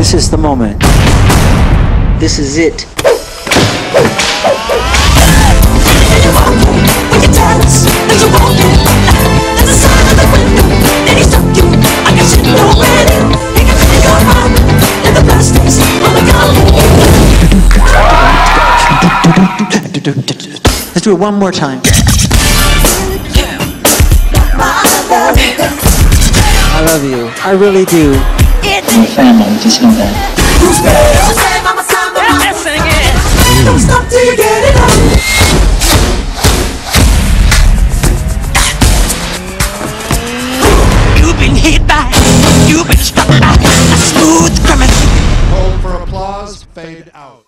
This is the moment. This is it. Let's do it one more time. I love you. I really do. We're family, just know that. Don't stop till you get it up. You've been hit by, you've been struck by a smooth criminal. Hold for applause, fade out.